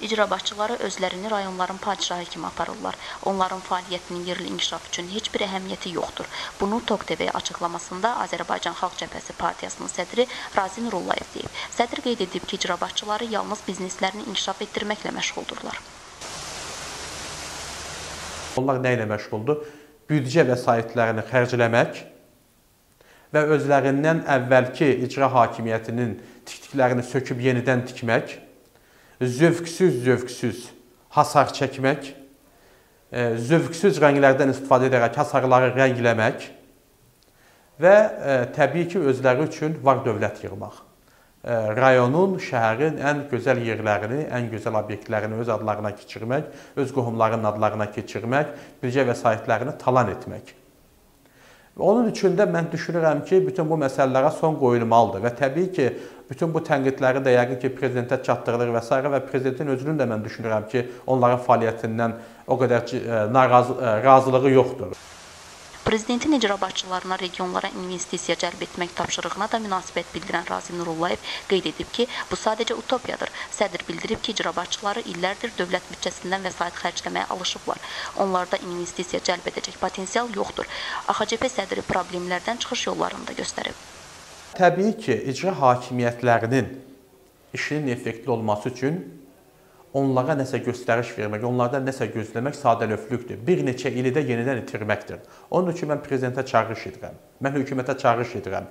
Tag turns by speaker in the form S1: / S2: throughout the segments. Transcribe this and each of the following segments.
S1: icra başçıları özlərini rayonların padşahı kimi aparırlar. Onların fəaliyyətinin yerli inkişaf üçün heç bir əhəmiyyəti yoxdur. Bunu Tok TV-yə açıqlamasında Azərbaycan Xalq Cəbhəsi partiyasının sədri Razi Nurullayev deyib. Sədr qeyd edib ki, icra başçıları yalnız bizneslərini inkişaf etdirməklə məşğuldurlar.
S2: Onlar nə ilə məşğuldur? Büdcə vəsaitlərini xərcləmək və özlərindən əvvəlki icra hakimiyyətinin tikdiklərini söküb yenidən tikmək, zövqsüz-zövqsüz hasar çəkmək, e, zövqsüz rənglərdən istifadə edərək hasarları rəngləmək və e, təbii ki, özləri üçün var dövlət yığmaq. E, rayonun, şəhərin ən gözəl yerlərini, ən gözəl obyektlərini öz adlarına keçirmək, öz qohumlarının adlarına keçirmək, bircə vəsaitlərini talan etmək. Onun üçün də mən düşünürəm ki, bütün bu məsələlərə son qoyulmalıdır və təbii ki, bütün bu tənqidləri də yəqin ki, prezidentə çatdırılır və s. və prezidentin özünün də mən düşünürəm ki, onların fəaliyyətindən o qədər e, narazı, e, yoxdur.
S1: Prezidentin icra başçılarına regionlara investisiya cəlb etmək tapşırığına da münasibət bildirən Razi Nurullayev qeyd edib ki, bu sadəcə utopiyadır. Sədr bildirib ki, icra başçıları illərdir dövlət büdcəsindən vəsait xərcləməyə alışıblar. Onlarda investisiya cəlb edəcək potensial yoxdur. AXCP sədri problemlərdən çıxış yollarını da göstərib.
S2: Təbii ki, icra hakimiyyətlərinin işinin effektli olması üçün onlara nəsə göstəriş vermək, onlardan nəsə gözləmək sadəlövhlükdür. Bir neçə ili də yenidən itirməkdir. Onun üçün mən prezidentə çağırış edirəm. Mən hökumətə çağırış edirəm.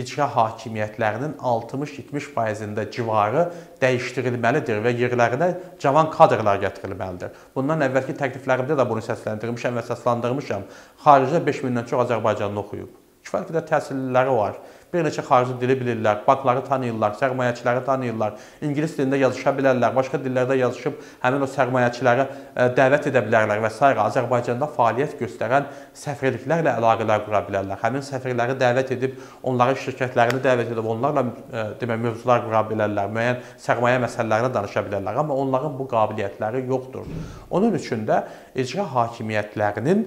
S2: İcra hakimiyyətlərinin 60-70%-də civarı dəyişdirilməlidir və yerlərinə cavan kadrlar gətirilməlidir. Bundan əvvəlki təkliflərimdə də bunu səsləndirmişəm və səslandırmışam. Xaricdə 5000-dən çox Azərbaycanlı oxuyub. Kifayət qədər təhsilləri var. Bir neçə xarici dili bilirlər, bankları tanıyırlar, sərmayəçiləri tanıyırlar, ingilis dilində yazışa bilərlər, başqa dillərdə yazışıb həmin o sərmayəçiləri e, dəvət edə bilərlər və s. Azərbaycanda fəaliyyət göstərən səfirliklərlə əlaqələr qura bilərlər. Həmin səfirləri dəvət edib, onların şirkətlərini dəvət edib, onlarla e, demək mövzular qura bilərlər, müəyyən sərmayə məsələlərini danışa bilərlər, amma onların bu qabiliyyətləri yoxdur. Onun üçün də icra hakimiyyətlərinin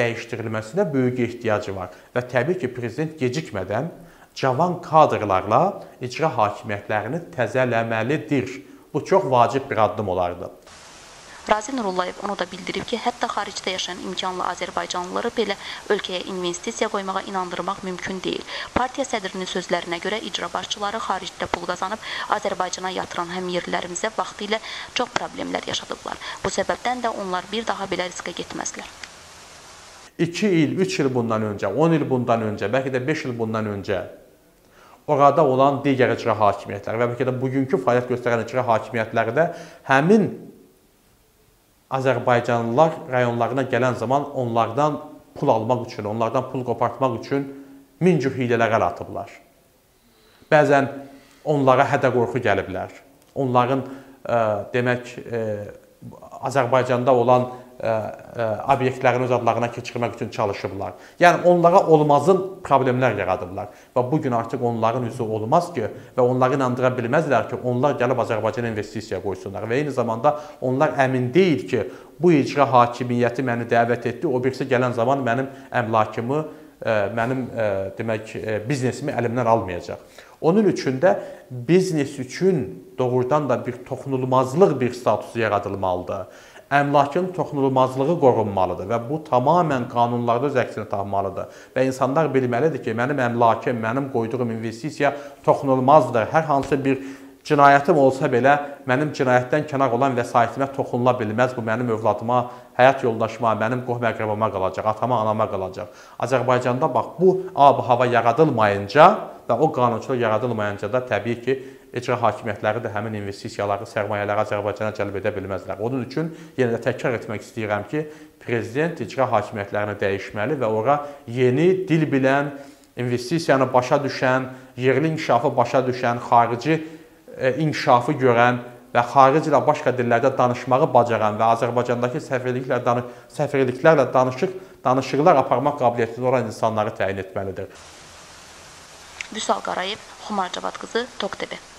S2: dəyişdirilməsinə böyük ehtiyacı var və təbii ki, prezident gecikmədən cavan kadrlarla icra hakimiyyətlərini təzələməlidir. Bu çox vacib bir addım olardı.
S1: Razi Nurullayev onu da bildirib ki, hətta xaricdə yaşayan imkanlı Azərbaycanlıları belə ölkəyə investisiya qoymağa inandırmaq mümkün deyil. Partiya sədrinin sözlərinə görə icra başçıları xaricdə pul qazanıb Azərbaycana yatıran həmyerlilərimizə vaxtilə çox problemlər yaşadıblar. Bu səbəbdən də onlar bir daha belə riskə getməzlər.
S2: 2 il, 3 il bundan öncə, 10 il bundan öncə, bəlkə də 5 il bundan öncə orada olan digər icra hakimiyyətləri və bəlkə də bugünkü fəaliyyət göstərən icra hakimiyyətləri də həmin Azərbaycanlılar rayonlarına gələn zaman onlardan pul almaq üçün, onlardan pul qopartmaq üçün min cür hiylələr əl atıblar. Bəzən onlara hədə-qorxu gəliblər. Onların ə, demək ə, Azərbaycanda olan obyektlərin öz adlarına keçirmək üçün çalışıblar. Yəni onlara olmazın problemlər yaradıblar və bu gün artıq onların üzü olmaz ki və onları inandıra bilməzlər ki, onlar gəlib Azərbaycana investisiya qoysunlar və eyni zamanda onlar əmin deyil ki, bu icra hakimiyyəti məni dəvət etdi, o birisi gələn zaman mənim əmlakımı, mənim demək biznesimi əlimdən almayacaq. Onun üçün də biznes üçün doğrudan da bir toxunulmazlıq bir statusu yaradılmalıdır əmlakın toxunulmazlığı qorunmalıdır və bu tamamilə qanunlarda öz əksini tapmalıdır. Və insanlar bilməlidir ki, mənim əmlakım, mənim qoyduğum investisiya toxunulmazdır. Hər hansı bir cinayətim olsa belə mənim cinayətdən kənar olan vəsaitimə toxunula bilməz. Bu mənim övladıma, həyat yoldaşıma, mənim qohum-əqrəbama qalacaq, atama, anama qalacaq. Azərbaycanda bax bu ab-hava yaradılmayınca və o qanunçuluq yaradılmayınca da təbii ki, icra hakimiyyətləri də həmin investisiyaları, sərmayələri Azərbaycana cəlb edə bilməzlər. Onun üçün yenə də təkrar etmək istəyirəm ki, prezident icra hakimiyyətlərini dəyişməli və ora yeni dil bilən, investisiyanı başa düşən, yerli inkişafı başa düşən, xarici e, inkişafı görən və xarici ilə başqa dillərdə danışmağı bacaran və Azərbaycandakı səfirliklə danış səfirliklərlə danışıq danışıqlar aparmaq qabiliyyətli olan insanları təyin etməlidir.
S1: Vüsal Qarayev, Xumar Cavad qızı, Tok TV.